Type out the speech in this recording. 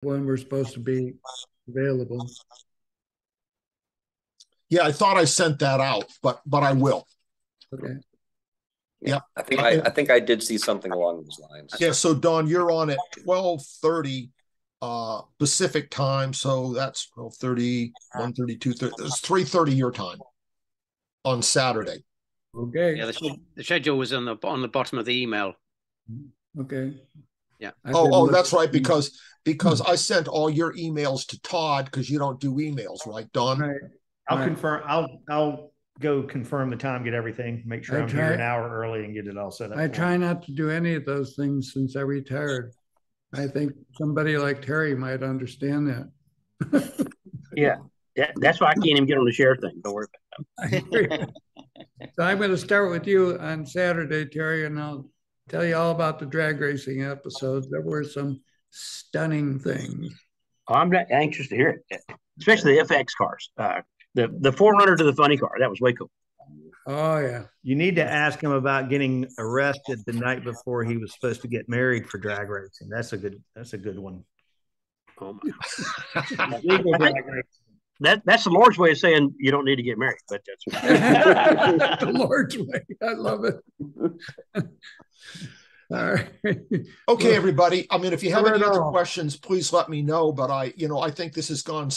when we're supposed to be available. Yeah, I thought I sent that out, but but I will. Okay. Yeah. I think I, I think I did see something along those lines. Yeah, so Don, you're on at twelve thirty uh Pacific time, so that's 12:30, 1:30, 2:30. It's three thirty your time on Saturday. Okay. Yeah, the, the schedule was on the on the bottom of the email. Okay. Yeah. I Oh, oh, that's right, because because hmm. I sent all your emails to Todd because you don't do emails, right, Don? Right. I'll Right. confirm, I'll, I'll go confirm the time, get everything, make sure I I'm here an hour early and get it all set up. I try him. not to do any of those things since I retired. I think somebody like Terry might understand that. Yeah, that, that's why I can't even get on the share thing. Don't worry. So I'm going to start with you on Saturday, Terry, and I'll tell you all about the drag racing episodes. There were some stunning things. I'm not anxious to hear it, especially the FX cars. Uh, the the forerunner to the funny car. That was way cool. Oh, yeah. You need to ask him about getting arrested the night before he was supposed to get married for drag racing. That's a good, that's a good one. Oh my. Legal. That that's the Lord's way of saying you don't need to get married, but that's the Lord's way. I love it. All right. Okay, everybody. I mean, if you have any other questions, please let me know. But I, you know, I think this has gone